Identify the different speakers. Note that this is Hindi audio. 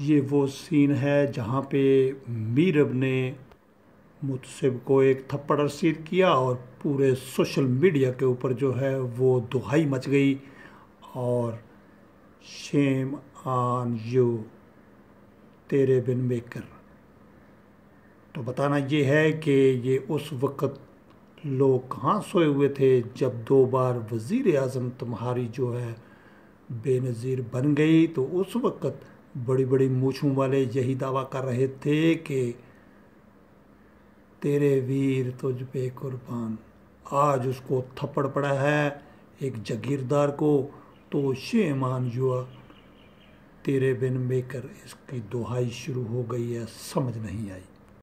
Speaker 1: ये वो सीन है जहाँ पे मीरब ने मुतसिब को एक थप्पड़ रसीद किया और पूरे सोशल मीडिया के ऊपर जो है वो दुहाई मच गई और शेम आन यू तेरे बिन मेकर। तो बताना ये है कि ये उस वक़्त लोग कहाँ सोए हुए थे जब दो बार वज़ीर अजम तुम्हारी जो है बेनज़ीर बन गई तो उस वक़्त बड़ी बड़ी मूछों वाले यही दावा कर रहे थे कि तेरे वीर तुझ पे कुर्बान। आज उसको थप्पड़ पड़ा है एक जागीरदार को तो शेमान युवा, तेरे बिन बेकर इसकी दुहाई शुरू हो गई है, समझ नहीं आई।